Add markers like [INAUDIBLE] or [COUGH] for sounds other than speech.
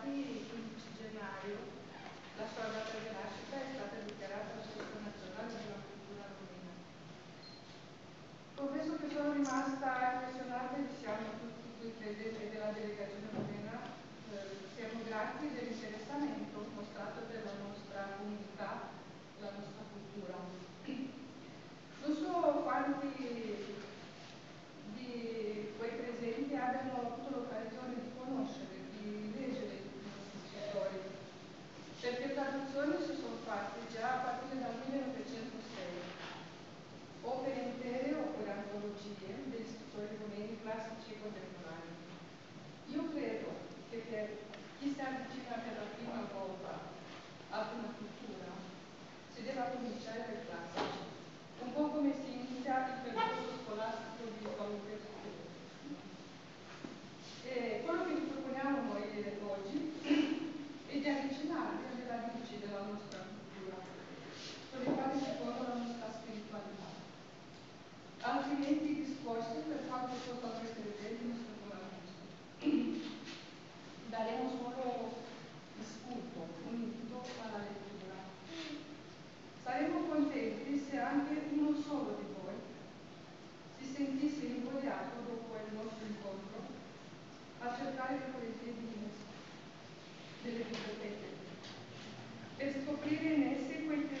Il 15 gennaio la sua data di nascita è stata dichiarata festa nazionale della cultura romena. Confesso che sono rimasta impressionata e siamo tutti qui presenti della delegazione romena, eh, siamo grati dell'interessamento mostrato per la nostra comunità, la nostra cultura. Non so quanti si avvicina per la prima volta ad una cultura si deve cominciare dai classici, un po' come si inizia il percorso scolastico di qualunque studio. E quello che vi proponiamo noi oggi è di avvicinarvi alle radici della nostra cultura, sulle quali si fonda la nostra spiritualità altrimenti i discorsi per quanto possano essere belli non niente. [CLEARS THROAT] Daremo total por el término de la biblioteca. Descubrir en ese cuento